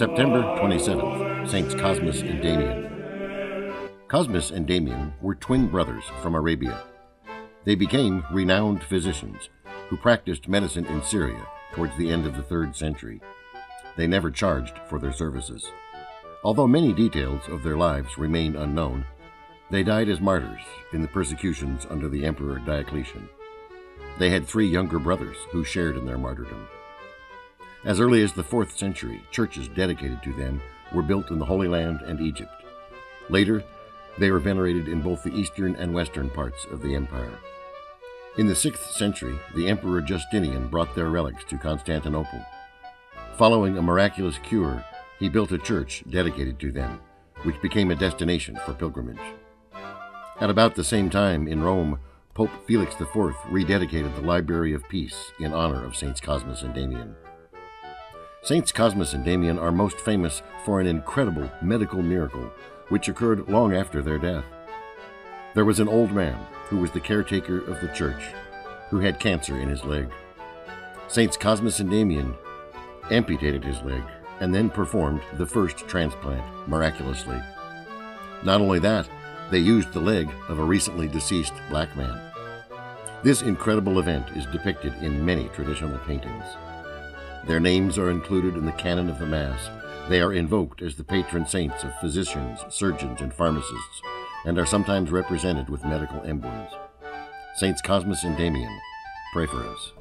September 27th, Saints Cosmas and Damian. Cosmas and Damian were twin brothers from Arabia. They became renowned physicians who practiced medicine in Syria towards the end of the third century. They never charged for their services. Although many details of their lives remain unknown, they died as martyrs in the persecutions under the Emperor Diocletian. They had three younger brothers who shared in their martyrdom. As early as the 4th century, churches dedicated to them were built in the Holy Land and Egypt. Later, they were venerated in both the eastern and western parts of the empire. In the 6th century, the Emperor Justinian brought their relics to Constantinople. Following a miraculous cure, he built a church dedicated to them, which became a destination for pilgrimage. At about the same time, in Rome, Pope Felix IV rededicated the Library of Peace in honor of Saints Cosmas and Damian. Saints Cosmas and Damian are most famous for an incredible medical miracle which occurred long after their death. There was an old man who was the caretaker of the church who had cancer in his leg. Saints Cosmas and Damian amputated his leg and then performed the first transplant miraculously. Not only that, they used the leg of a recently deceased black man. This incredible event is depicted in many traditional paintings. Their names are included in the canon of the Mass. They are invoked as the patron saints of physicians, surgeons, and pharmacists, and are sometimes represented with medical emblems. Saints Cosmas and Damian, pray for us.